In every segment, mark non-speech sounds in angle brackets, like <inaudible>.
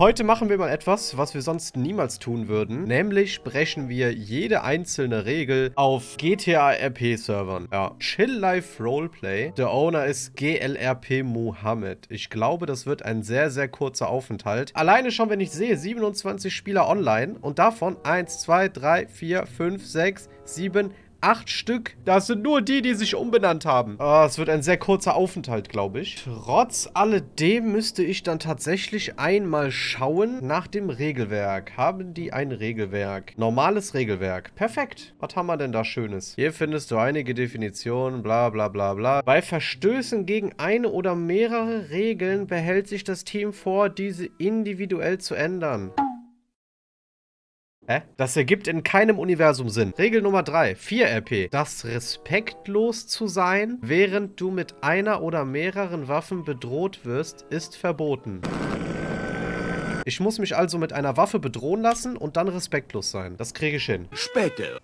Heute machen wir mal etwas, was wir sonst niemals tun würden. Nämlich brechen wir jede einzelne Regel auf GTA RP Servern. Ja, Chill Life Roleplay. Der Owner ist GLRP Mohammed. Ich glaube, das wird ein sehr, sehr kurzer Aufenthalt. Alleine schon, wenn ich sehe, 27 Spieler online und davon 1, 2, 3, 4, 5, 6, 7, Acht Stück. Das sind nur die, die sich umbenannt haben. Oh, es wird ein sehr kurzer Aufenthalt, glaube ich. Trotz alledem müsste ich dann tatsächlich einmal schauen nach dem Regelwerk. Haben die ein Regelwerk? Normales Regelwerk. Perfekt. Was haben wir denn da Schönes? Hier findest du einige Definitionen, bla bla bla bla. Bei Verstößen gegen eine oder mehrere Regeln behält sich das Team vor, diese individuell zu ändern. Hä? Das ergibt in keinem Universum Sinn. Regel Nummer 3, 4 RP. Das respektlos zu sein, während du mit einer oder mehreren Waffen bedroht wirst, ist verboten. Ich muss mich also mit einer Waffe bedrohen lassen und dann respektlos sein. Das kriege ich hin. Später.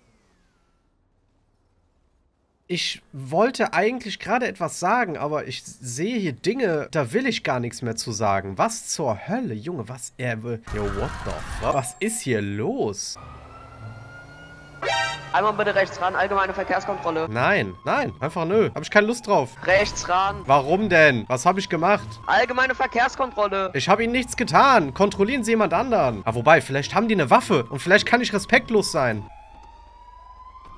Ich wollte eigentlich gerade etwas sagen, aber ich sehe hier Dinge, da will ich gar nichts mehr zu sagen. Was zur Hölle, Junge, was er will... Yo, what the fuck? Was ist hier los? Einmal bitte rechts ran, allgemeine Verkehrskontrolle. Nein, nein, einfach nö. Hab ich keine Lust drauf. Rechts ran. Warum denn? Was habe ich gemacht? Allgemeine Verkehrskontrolle. Ich habe ihnen nichts getan. Kontrollieren Sie jemand anderen. Ah, wobei, vielleicht haben die eine Waffe und vielleicht kann ich respektlos sein.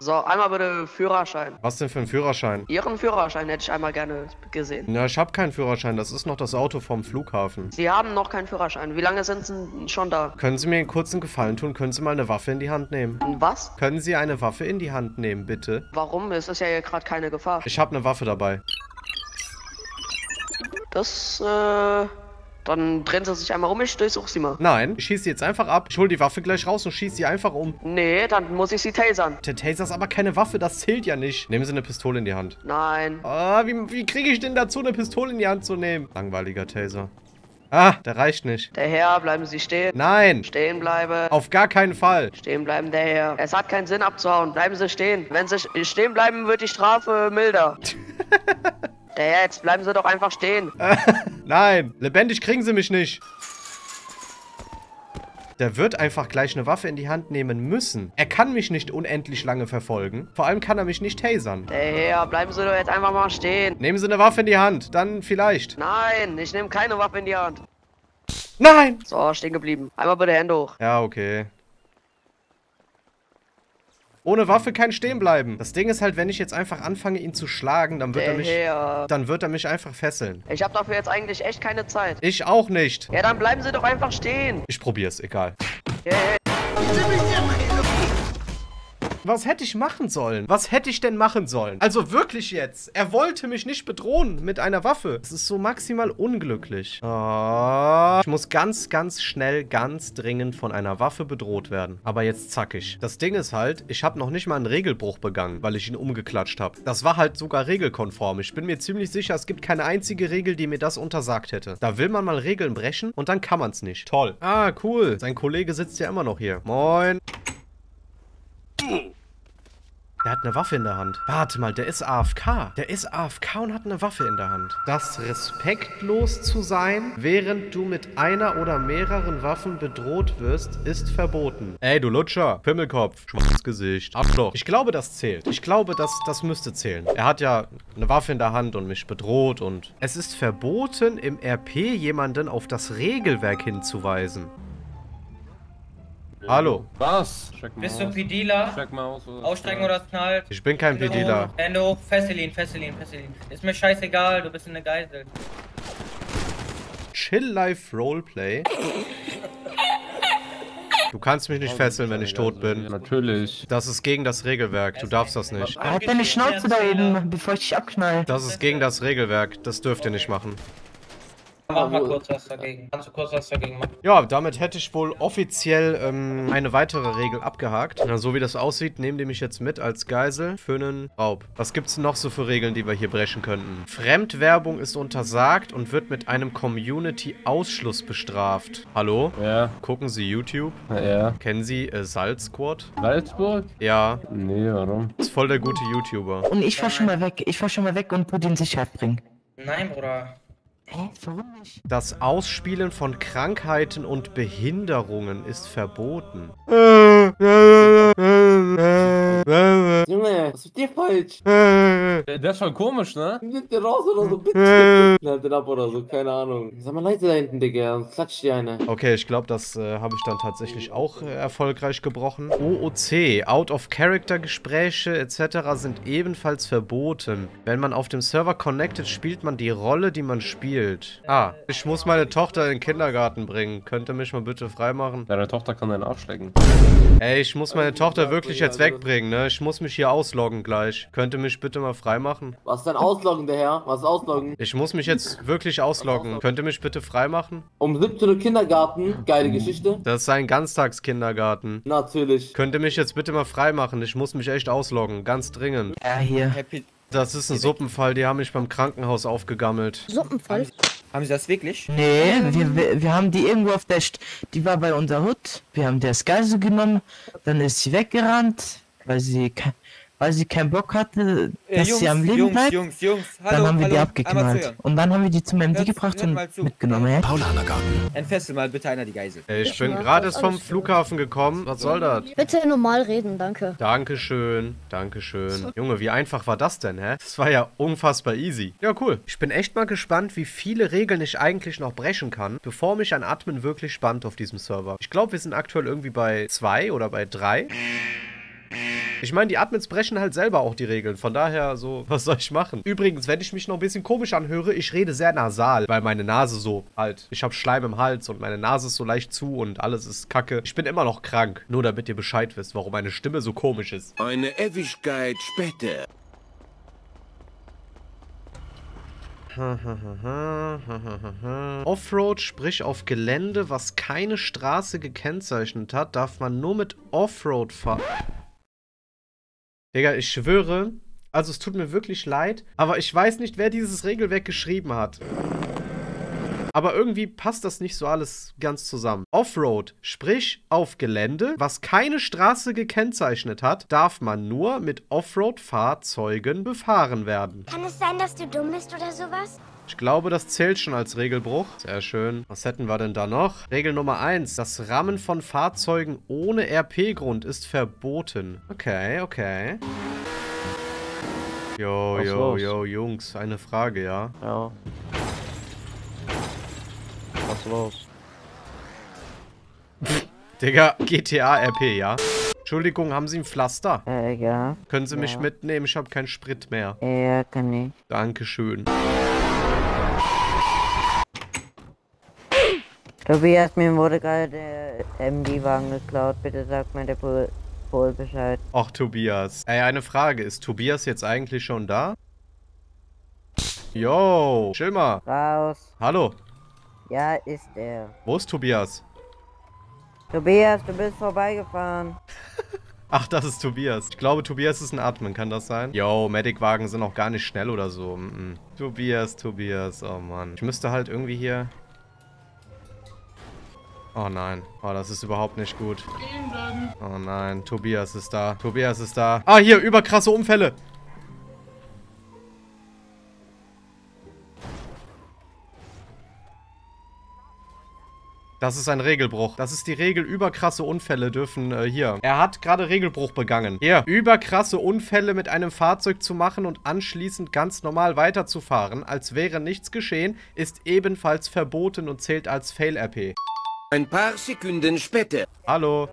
So, einmal bitte Führerschein. Was denn für ein Führerschein? Ihren Führerschein hätte ich einmal gerne gesehen. Ja, ich habe keinen Führerschein. Das ist noch das Auto vom Flughafen. Sie haben noch keinen Führerschein. Wie lange sind Sie schon da? Können Sie mir einen kurzen Gefallen tun? Können Sie mal eine Waffe in die Hand nehmen? Was? Können Sie eine Waffe in die Hand nehmen, bitte? Warum? Es ist ja hier gerade keine Gefahr. Ich habe eine Waffe dabei. Das, äh... Dann drehen sie sich einmal um, ich durchsuche sie mal. Nein, ich schieße sie jetzt einfach ab. Ich hole die Waffe gleich raus und schieße sie einfach um. Nee, dann muss ich sie tasern. Der Taser ist aber keine Waffe, das zählt ja nicht. Nehmen Sie eine Pistole in die Hand. Nein. Ah, wie, wie kriege ich denn dazu, eine Pistole in die Hand zu nehmen? Langweiliger Taser. Ah, der reicht nicht. Der Herr, bleiben Sie stehen. Nein, Stehen bleiben. auf gar keinen Fall. Stehen bleiben, der Herr. Es hat keinen Sinn abzuhauen. Bleiben Sie stehen. Wenn Sie stehen bleiben, wird die Strafe milder. <laughs> Herr, jetzt bleiben Sie doch einfach stehen. <laughs> Nein, lebendig kriegen Sie mich nicht. Der wird einfach gleich eine Waffe in die Hand nehmen müssen. Er kann mich nicht unendlich lange verfolgen. Vor allem kann er mich nicht tasern. Der Herr, bleiben Sie doch jetzt einfach mal stehen. Nehmen Sie eine Waffe in die Hand, dann vielleicht. Nein, ich nehme keine Waffe in die Hand. Nein! So, stehen geblieben. Einmal bitte Hände hoch. Ja, okay. Ohne Waffe kein Stehenbleiben. Das Ding ist halt, wenn ich jetzt einfach anfange, ihn zu schlagen, dann wird er Der mich... Herr. Dann wird er mich einfach fesseln. Ich habe dafür jetzt eigentlich echt keine Zeit. Ich auch nicht. Ja, dann bleiben Sie doch einfach stehen. Ich probier's, egal. Ja, ja, Was hätte ich machen sollen? Was hätte ich denn machen sollen? Also wirklich jetzt. Er wollte mich nicht bedrohen mit einer Waffe. Das ist so maximal unglücklich. Oh. Ich muss ganz, ganz schnell, ganz dringend von einer Waffe bedroht werden. Aber jetzt zackig. Das Ding ist halt, ich habe noch nicht mal einen Regelbruch begangen, weil ich ihn umgeklatscht habe. Das war halt sogar regelkonform. Ich bin mir ziemlich sicher, es gibt keine einzige Regel, die mir das untersagt hätte. Da will man mal Regeln brechen und dann kann man es nicht. Toll. Ah, cool. Sein Kollege sitzt ja immer noch hier. Moin. Der hat eine Waffe in der Hand. Warte mal, der ist AFK. Der ist AFK und hat eine Waffe in der Hand. Das respektlos zu sein, während du mit einer oder mehreren Waffen bedroht wirst, ist verboten. Ey, du Lutscher. Pimmelkopf. Schwarzes Gesicht. Arschloch. Ich glaube, das zählt. Ich glaube, das, das müsste zählen. Er hat ja eine Waffe in der Hand und mich bedroht und... Es ist verboten, im RP jemanden auf das Regelwerk hinzuweisen. Hallo. Was? Check mal Bist du. PDler? Check mal aus. oder? Aussteigen oder knallt? Ich bin kein PDler. Hände hoch, fessel ihn, fessel ihn, fessel ihn. Ist mir scheißegal, du bist eine Geisel. Chill Life Roleplay. Du kannst mich nicht fesseln, wenn ich tot bin. Natürlich. Das ist gegen das Regelwerk. Du darfst das nicht. Halt deine Schnauze da eben, bevor ich dich abknall. Das ist gegen das Regelwerk. Das dürft ihr nicht machen. Mach mal kurz was dagegen. Kannst du kurz was dagegen machen? Ja, damit hätte ich wohl offiziell ähm, eine weitere Regel abgehakt. Na, so wie das aussieht, nehmen die mich jetzt mit als Geisel für einen Raub. Was gibt's noch so für Regeln, die wir hier brechen könnten? Fremdwerbung ist untersagt und wird mit einem Community-Ausschluss bestraft. Hallo? Ja. Gucken Sie YouTube? Ja. Kennen Sie äh, Salt Squad? Salzburg? Ja, Nee, warum? ist voll der gute YouTuber. Und ich fahr schon mal weg. Ich fahr schon mal weg und die in Sicherheit bringen. Nein, Bruder. Hä? Warum nicht? Das Ausspielen von Krankheiten und Behinderungen ist verboten. <laughs> Junge, was ist mit dir falsch? Der, der ist schon komisch, ne? Nimm den raus oder so, bitte. Knallt den ab oder so, keine Ahnung. Sag mal leise da hinten, Digga, und klatsch dir eine. Okay, ich glaube, das äh, habe ich dann tatsächlich auch äh, erfolgreich gebrochen. OOC, Out-of-Character-Gespräche etc. sind ebenfalls verboten. Wenn man auf dem Server connected, spielt man die Rolle, die man spielt. Ah, ich muss meine Tochter in den Kindergarten bringen. Könnt ihr mich mal bitte freimachen? Deine Tochter kann deinen Arsch lecken. Ey, ich muss meine Tochter wirklich jetzt wegbringen, ne? Ich muss mich hier ausloggen gleich. Könnt ihr mich bitte mal freimachen? Was ist denn ausloggen, der Herr? Was ist ausloggen? Ich muss mich jetzt wirklich ausloggen. Könnt ihr mich bitte freimachen? Um 17 Uhr Kindergarten. Geile Geschichte. Das ist ein Ganztagskindergarten. Natürlich. Könnt ihr mich jetzt bitte mal freimachen? Ich muss mich echt ausloggen. Ganz dringend. Ja, hier. Happy. Das ist ein Suppenfall. Die haben mich beim Krankenhaus aufgegammelt. Suppenfall. Haben Sie das wirklich? Nee, wir, wir, wir haben die irgendwo auf der... St die war bei unserer Hut. Wir haben der Geisel genommen. Dann ist sie weggerannt, weil sie, weil sie keinen Bock hatte, Äh, dass Jungs, sie am Leben Jungs, bleibt. Jungs, Jungs, hallo, dann haben wir hallo, die abgeknallt. Und dann haben wir die zum MD Hört- gebracht hört und mal zu. mitgenommen. Ja? Entfessel mal bitte einer die Geisel. Ich Ich bin mach gerade vom alles. Flughafen gekommen. Was soll das? Bitte normal reden, danke. Dankeschön, Dankeschön. Junge, wie einfach war das denn, hä? Das war ja unfassbar easy. Ja, cool. Ich bin echt mal gespannt, wie viele Regeln ich eigentlich noch brechen kann, bevor mich ein Admin wirklich spannt auf diesem Server. Ich glaube, wir sind aktuell irgendwie bei zwei oder bei drei. Ich meine, die Admins brechen halt selber auch die Regeln. Von daher, so, <laughs> was soll ich machen? Übrigens, wenn ich mich noch ein bisschen komisch anhöre, ich rede sehr nasal, weil meine Nase so halt. Ich habe Schleim im Hals und meine Nase ist so leicht zu und alles ist kacke. Ich bin immer noch krank. Nur damit ihr Bescheid wisst, warum meine Stimme so komisch ist. Eine Ewigkeit später. <laughs> Offroad, sprich auf Gelände, was keine Straße gekennzeichnet hat, darf man nur mit Offroad fahren. Digga, ich schwöre, also es tut mir wirklich leid, aber ich weiß nicht, wer dieses Regelwerk geschrieben hat. Aber irgendwie passt das nicht so alles ganz zusammen. Offroad, sprich auf Gelände, was keine Straße gekennzeichnet hat, darf man nur mit Offroad-Fahrzeugen befahren werden. Kann es sein, dass du dumm bist oder sowas? Ich glaube, das zählt schon als Regelbruch. Sehr schön. Was hätten wir denn da noch? Regel Nummer 1. Das Rammen von Fahrzeugen ohne RP-Grund ist verboten. Okay, okay. Jo, Was jo, los? jo, Jungs. Eine Frage, ja? Ja. Was los? <laughs> Digga, GTA RP, ja? Entschuldigung, haben Sie ein Pflaster? Äh, ja. Können Sie mich Ja. mitnehmen? Ich habe keinen Sprit mehr. Ja, kann ich. Dankeschön. Tobias, mir wurde gerade der MD-Wagen geklaut. Bitte sag mir der Pol, Pol Bescheid. Ach, Tobias. Ey, eine Frage. Ist Tobias jetzt eigentlich schon da? Yo, chill mal. Raus. Hallo, Ja, ist er. wo ist Tobias? Tobias, du bist vorbeigefahren. <laughs> Ach, das ist Tobias. Ich glaube, Tobias ist ein Admin, kann das sein? Yo, Medic-Wagen sind auch gar nicht schnell oder so. Mm -mm. Tobias, Tobias, oh Mann. Ich müsste halt irgendwie hier... Oh nein. Oh, das ist überhaupt nicht gut. Oh nein, Tobias ist da. Tobias ist da. Ah, hier, überkrasse Unfälle. Das ist ein Regelbruch. Das ist die Regel. Überkrasse Unfälle dürfen äh, hier. Er hat gerade Regelbruch begangen. Hier. Überkrasse Unfälle mit einem Fahrzeug zu machen und anschließend ganz normal weiterzufahren, als wäre nichts geschehen, ist ebenfalls verboten und zählt als Fail-RP. Ein paar Sekunden später. Hallo.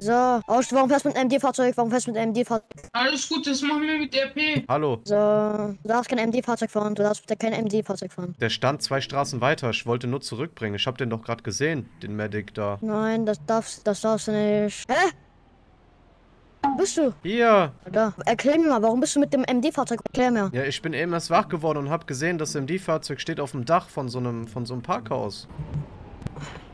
So, Aus, warum fährst du mit einem MD-Fahrzeug? Warum fährst du mit einem MD-Fahrzeug? Alles gut, das machen wir mit RP. Hallo. So, du darfst kein MD-Fahrzeug fahren. Du darfst kein MD-Fahrzeug fahren. Der stand zwei Straßen weiter. Ich wollte nur zurückbringen. Ich habe den doch gerade gesehen, den Medic da. Nein, das darfst, das darfst du nicht. Hä? Wo bist du? Hier. Da. Erklär mir mal, warum bist du mit dem MD-Fahrzeug? Erklär mir. Ja, ich bin eben erst wach geworden und habe gesehen, das MD-Fahrzeug steht auf dem Dach von so einem, von so einem Parkhaus.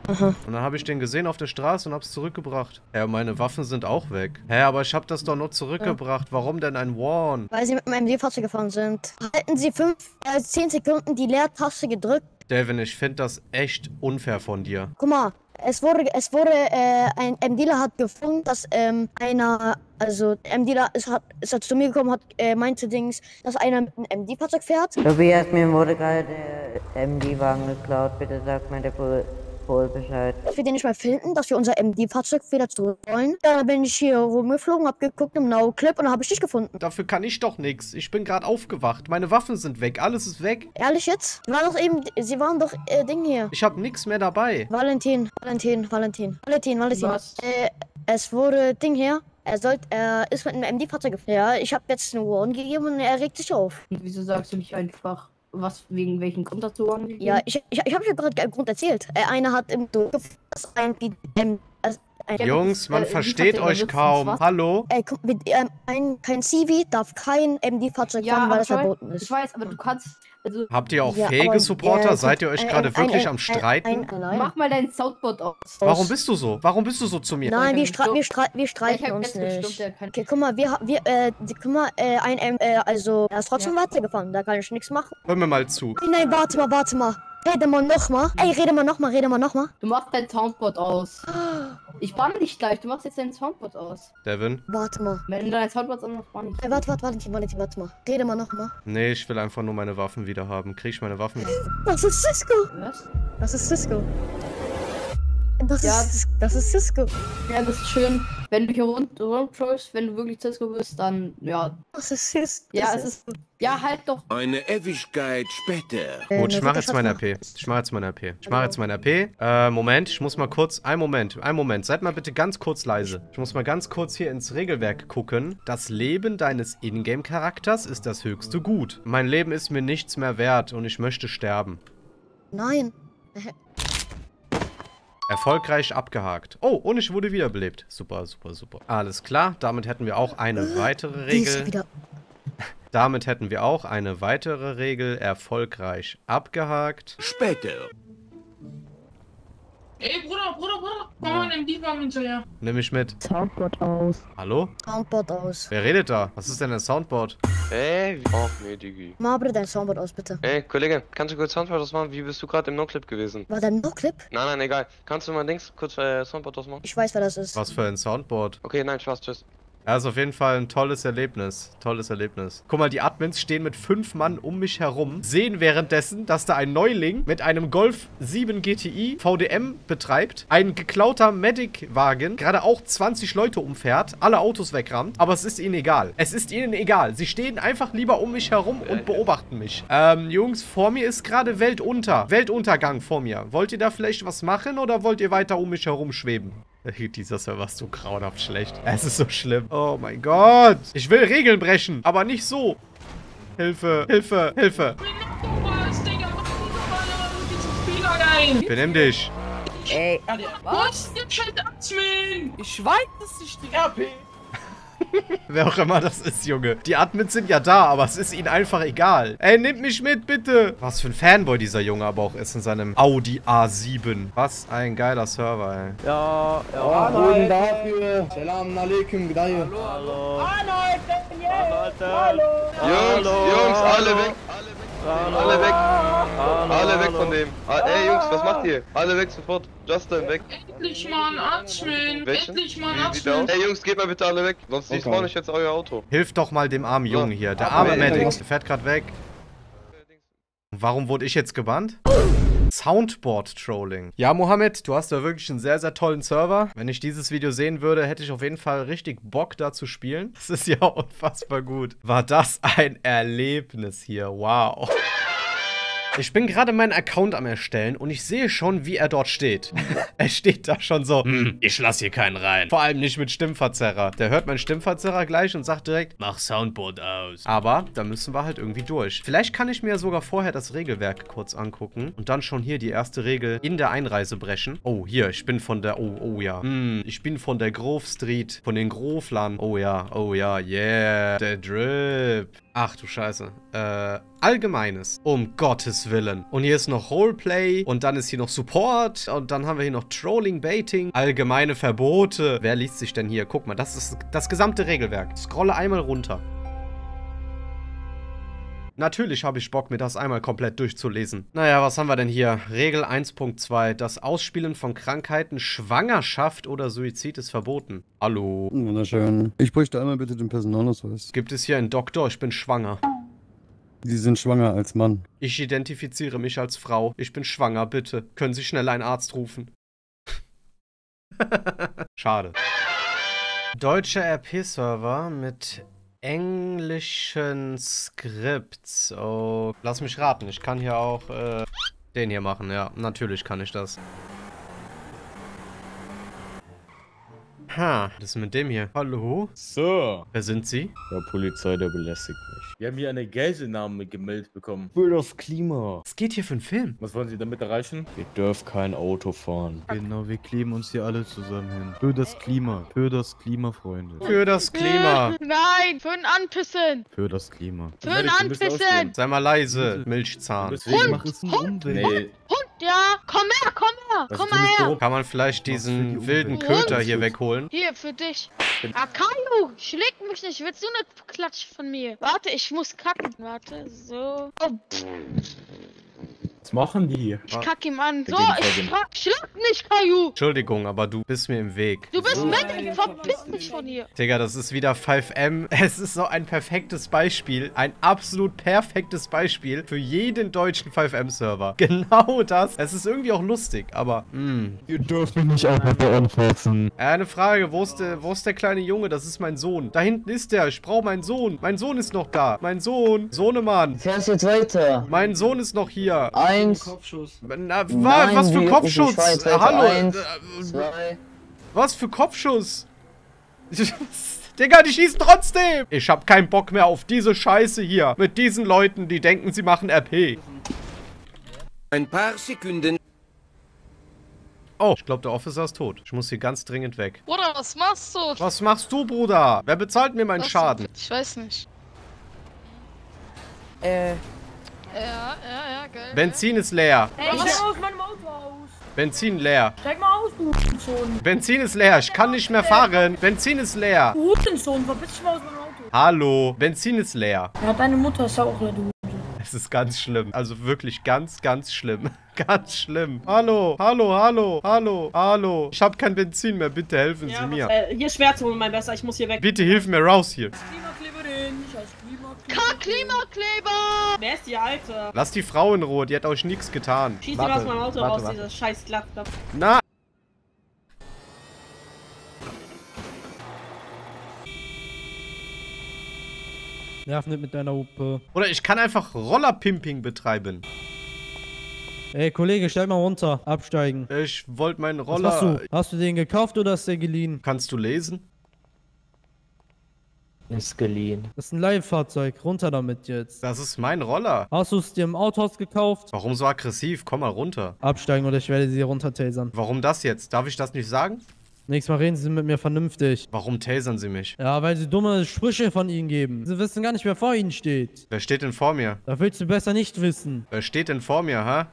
Aha. Und dann habe ich den gesehen auf der Straße und hab's zurückgebracht. Ja, meine Waffen sind auch weg. Hä, aber ich habe das doch nur zurückgebracht. Warum denn ein Warn? Weil sie mit dem MD-Fahrzeug gefahren sind. Halten sie 5, äh, 10 Sekunden die Leertaste gedrückt. Devin, ich finde das echt unfair von dir. Guck mal, es wurde, es wurde, äh, ein M-Dealer hat gefunden, dass ähm, einer, also M-Dealer ist, hat, ist halt zu mir gekommen, hat äh, meinte Dings, dass einer mit einem MD-Fahrzeug fährt. Tobias, mir wurde gerade der MD-Wagen geklaut. Bitte sag mir der Pol Pol Bescheid. Dass wir den nicht mehr finden, dass wir unser MD-Fahrzeug wieder zurück wollen. Dann bin ich hier rumgeflogen, hab geguckt im Now-Clip und dann habe ich dich gefunden. Dafür kann ich doch nichts. Ich bin gerade aufgewacht. Meine Waffen sind weg. Alles ist weg. Ehrlich jetzt? Sie waren doch eben, sie waren doch, äh, Ding hier. Ich habe nichts mehr dabei. Valentin, Valentin, Valentin, Valentin, Valentin. Was? Äh, es wurde Ding her. Er sollte, er ist mit einem MD-Fahrzeug gefahren. Ja, ich habe jetzt einen Warn gegeben und er regt sich auf. Wieso sagst du nicht einfach, was wegen welchen Grund dazu? Ja, ich, ich, ich habe ja gerade einen Grund erzählt. Äh, einer hat im Dorf ein, ähm, ein Jungs, man äh, versteht euch kaum. was? Hallo? Äh, guck, mit, ähm, ein, kein CV darf kein MD-Fahrzeug fahren, weil das verboten Ich ist. weiß, aber du kannst. Also, Habt ihr auch Ja, fähige aber, Supporter? äh, Seid ihr euch ein- gerade ein- wirklich ein- am ein- Streiten? mach mal dein Soundboard aus. Warum bist du so? Warum bist du so zu mir? Nein, wir, Ich stre wir, stre wir ich streiten hab uns nicht. ja Okay, guck mal, wir, ha- wir, äh, guck mal, äh, ein, äh, also, er ist trotzdem weitergefahren, da kann ich nichts machen. Hör mir mal zu. Nein, nein, warte mal, warte mal. Rede mal nochmal. Ey, rede mal nochmal, rede mal nochmal. Du machst dein Soundboard aus. Ich bann dich gleich, du machst jetzt dein Soundboard aus. Devin? Warte mal. Wenn du dein Soundboard anmachst, bann ich. Ey, warte, warte, Valentin, Valentin, warte mal. Rede mal nochmal. Nee, ich will einfach nur meine Waffen wieder haben. Krieg ich meine Waffen wieder? Das ist Cisco. Was? Das ist Cisco. Das Ja. ist, das ist Cisco. Ja, das ist schön. Wenn du hier rund rumtrollst, wenn du wirklich Cisco bist, dann, ja. Das ist Cisco. Ja, das es ist. Ja, halt doch. Eine Ewigkeit später. Äh, Gut, ich mache jetzt meine Rückerstattung. AP. Ich mache jetzt meine AP. Ich mache jetzt meine AP. Äh, Moment, ich muss mal kurz. Ein Moment, ein Moment. Seid mal bitte ganz kurz leise. Ich muss mal ganz kurz hier ins Regelwerk gucken. Das Leben deines Ingame-Charakters ist das höchste Gut. Mein Leben ist mir nichts mehr wert und ich möchte sterben. Nein. <laughs> Erfolgreich abgehakt. Oh, und ich wurde wiederbelebt. Super, super, super. Alles klar, damit hätten wir auch eine weitere Regel. wieder. Damit hätten wir auch eine weitere Regel erfolgreich abgehakt. Später. Ey, Bruder, Bruder, Bruder, komm mal in die Wagen hinterher. Nimm mich mit. Soundboard aus. Hallo? Soundboard aus. Wer redet da? Was ist denn ein Soundboard? Ey, ach nee, Digi. Mach bitte dein Soundboard aus, bitte. Ey, Kollege, kannst du kurz Soundboard ausmachen? Wie bist du gerade im No-Clip gewesen? War da ein No-Clip? Nein, nein, egal. Kannst du mal Dings kurz äh, Soundboard ausmachen? Ich weiß, wer das ist. Was für ein Soundboard? Okay, nein, Spaß, tschüss. Ja, ist auf jeden Fall ein tolles Erlebnis. Tolles Erlebnis. Guck mal, die Admins stehen mit fünf Mann um mich herum, sehen währenddessen, dass da ein Neuling mit einem Golf 7 GTI VDM betreibt, ein geklauter Medic-Wagen gerade auch 20 Leute umfährt, alle Autos wegrammt, aber es ist ihnen egal. Es ist ihnen egal. Sie stehen einfach lieber um mich herum und beobachten mich. Ähm, Jungs, vor mir ist gerade Weltunter. Weltuntergang vor mir. Wollt ihr da vielleicht was machen oder wollt ihr weiter um mich herum schweben? <laughs> Dieser Server ist so grauenhaft schlecht. Es ist so schlimm. Oh mein Gott. Ich will Regeln brechen, aber nicht so. Hilfe, Hilfe, Hilfe. Benimm dich. Ey, Was? Admin. Ich weiß es nicht, die RP. <laughs> Wer auch immer das ist, Junge. Die Admins sind ja da, aber es ist ihnen einfach egal. Ey, nimmt mich mit, bitte. Was für ein Fanboy dieser Junge aber auch ist in seinem Audi A7. Was ein geiler Server, ey. Ja, Ja, Boden dafür. Salam alaikum, Gdaje. Jungs, Jungs, alle weg. Alle weg. Alle weg von dem. Ah, ey, Jungs, was macht ihr? Alle weg sofort. Justin, weg. Endlich mal ein Admin. Welchen? Endlich mal ein? Admin. Ey, Jungs, geht mal bitte alle weg. Sonst Okay. okay. ich jetzt euer Auto. Hilft doch mal dem armen Jungen hier. Der arme Medic. fährt gerade weg. Warum wurde ich jetzt gebannt? Soundboard-Trolling. Ja, Mohammed, du hast da wirklich einen sehr, sehr tollen Server. Wenn ich dieses Video sehen würde, hätte ich auf jeden Fall richtig Bock, da zu spielen. <laughs> Das ist ja unfassbar gut. War das ein Erlebnis hier. Wow. Ich bin gerade meinen Account am erstellen und ich sehe schon, wie er dort steht. <laughs> er steht da schon so, hm, ich lasse hier keinen rein. Vor allem nicht mit Stimmverzerrer. Der hört meinen Stimmverzerrer gleich und sagt direkt, mach Soundboard aus. Aber da müssen wir halt irgendwie durch. Vielleicht kann ich mir sogar vorher das Regelwerk kurz angucken und dann schon hier die erste Regel in der Einreise brechen. Oh, hier, ich bin von der, oh, oh ja. Hm, ich bin von der Grove Street, von den Grovlern. Oh ja, oh ja, yeah. Der Drip. Ach du Scheiße. Äh, Allgemeines. Um Gottes Willen. Und hier ist noch Roleplay und dann ist hier noch Support und dann haben wir hier noch Trolling, Baiting, allgemeine Verbote. Wer liest sich denn hier? Guck mal, das ist das gesamte Regelwerk. Scrolle einmal runter. Natürlich habe ich Bock, mir das einmal komplett durchzulesen. Naja, was haben wir denn hier? Regel 1.2. Das Ausspielen von Krankheiten, Schwangerschaft oder Suizid ist verboten. Hallo. Wunderschön. Ich bräuchte einmal bitte den Personalausweis. Gibt es hier einen Doktor? Ich bin schwanger. Sie sind schwanger als Mann. Ich identifiziere mich als Frau. Ich bin schwanger, bitte. Können Sie schnell einen Arzt rufen? <laughs> Schade. Deutscher RP-Server mit englischen Skripts. Oh, lass mich raten. Ich kann hier auch äh, den hier machen. Ja, natürlich kann ich das. Ha, das ist mit dem hier. Hallo? So. Wer sind Sie? Der Polizei, der belästigt mich. Wir haben hier eine Geiselnahme gemeldet bekommen. Für das Klima. Es geht hier für einen Film. Was wollen Sie damit erreichen? Ihr dürft kein Auto fahren. Genau, wir kleben uns hier alle zusammen hin. Für das Klima. Für das Klima, Freunde. Für das Klima. Nein, für ein Anpissen. Für das Klima. Für ein Anpissen. Sei mal leise, Milchzahn. Deswegen macht es einen Umwelt. Nee. Hund, ja. Komm her, komm her. Was komm mal her. so? Kann man vielleicht diesen wilden? Köter hier wegholen? Hier, für dich. Akayu, schläg mich nicht. Willst du eine Klatsch von mir? Warte, ich muss kacken. Warte, so. Oh, pff, Was machen die hier? ich kack ihm an. So, ich. Schlag nicht, Kayu. Entschuldigung, aber du bist mir im Weg. Du bist Medic. Verpiss dich von hier. Digga, das ist wieder 5M. <laughs> Es ist so ein perfektes Beispiel. Ein absolut perfektes Beispiel für jeden deutschen 5M-Server. <laughs> Genau das. Es ist irgendwie auch lustig, aber, mh. Ihr dürft mich nicht einfach. Äh, Eine Frage, wo ist, der, wo ist der kleine Junge? Das ist mein Sohn. Da hinten ist der. Ich brauche meinen Sohn. Mein Sohn ist noch da. Mein Sohn. Sohnemann. Fährst jetzt weiter. Mein Sohn ist noch hier. Eins. Na, wa- Nein, was für Kopfschuss? weiter. Hallo. Eins, äh, zwei. Was für Kopfschuss? <laughs> Digga, die schießen trotzdem. Ich hab keinen Bock mehr auf diese Scheiße hier. Mit diesen Leuten, die denken, sie machen RP. Ein paar Sekunden. Oh, ich glaube, der Officer ist tot. Ich muss hier ganz dringend weg. Bruder, was machst du? Was machst du, Bruder? Wer bezahlt mir meinen Was? Schaden? Ich weiß nicht. Äh, Ja, ja. Benzin ist leer. Ey, steig mal aus meinem Auto aus. Benzin leer. Steig mal aus, du Hurensohn. Benzin ist leer. Ich kann nicht mehr fahren. Benzin ist leer. Du Hurensohn, verpiss dich mal aus meinem Auto. Hallo. Benzin ist leer. Ja, deine Mutter ist ja auch leer, du. Es ist ganz schlimm. Also wirklich ganz, ganz schlimm. <laughs> Ganz schlimm. Hallo, hallo, hallo, hallo, hallo. Ich habe kein Benzin mehr. Bitte helfen Sie mir. Äh, hier Schwertzone, mein Besser, ich muss hier weg. Bitte hilf mir raus hier. Kack Klimakleber! Wer ist die Alte? Lasst die Frau in Ruhe. Die hat euch nichts getan. Schieß die aus meinem Auto raus, dieser scheiß Glattkopf. Na. Nerv nicht mit deiner Hupe. Oder ich kann einfach Rollerpimping betreiben. Ey, Kollege, stell mal runter. Absteigen. Ich wollte meinen Was Roller... hast du? Hast du den gekauft oder ist der geliehen? Kannst du lesen? Ist geliehen. Das ist ein Leihfahrzeug. Runter damit jetzt. Das ist mein Roller. Hast du es dir im Autohaus gekauft? Warum so aggressiv? Komm mal runter. Absteigen oder ich werde sie runtertasern. Warum das jetzt? Darf ich das nicht sagen? Nächstes Mal reden sie mit mir vernünftig. Warum tasern sie mich? Ja, weil sie dumme Sprüche von ihnen geben. Sie wissen gar nicht, wer vor ihnen steht. Wer steht denn vor mir? Da willst du besser nicht wissen. Wer steht denn vor mir, ha?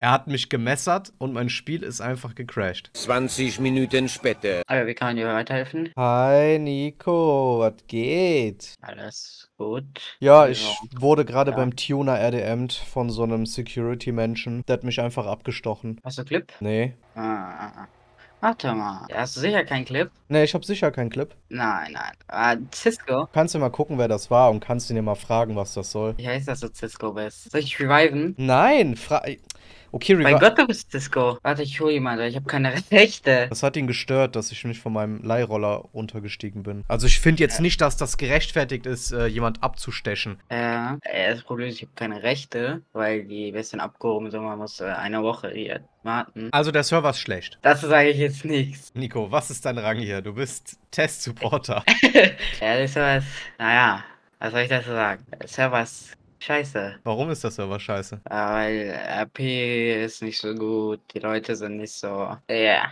Er hat mich gemessert und mein Spiel ist einfach gecrashed. 20 Minuten später. Aber wie kann ich dir weiterhelfen? Hi Nico, was geht? Alles gut. Ja, ich wurde gerade beim Tuner RDMt von so einem Security-Menschen. Der hat mich einfach abgestochen. Hast du Clip? Nee. Ah, ah, ah. Warte mal. Hast du sicher keinen Clip? Nee, ich hab sicher keinen Clip. Nein, nein. Ah, Cisco? Kannst du mal gucken, wer das war und kannst ihn dir mal fragen, was das soll. Ich weiß, dass du Cisco bist. Soll ich reviven? Nein, fra Okay, Mein Revi Gott, du bist Cisco. Warte, ich hole jemanden, ich habe keine <laughs> Rechte. Das hat ihn gestört, dass ich nicht von meinem Leihroller runtergestiegen bin. Also ich finde jetzt nicht, dass das gerechtfertigt ist, äh, jemand abzustechen. Ja, äh, das Problem ist, ich habe keine Rechte, weil die bisschen abgehoben sind. Man muss äh, eine Woche hier warten. Also der Server ist schlecht. Dazu sage ich jetzt nichts. Nico, was ist dein Rang hier? Du bist Test-Supporter. <laughs> Ja, der Server ist, naja, was soll ich dazu sagen? Der Server ist scheiße. Warum ist der Server scheiße? Äh, weil RP ist nicht so gut, die Leute sind nicht so, ja.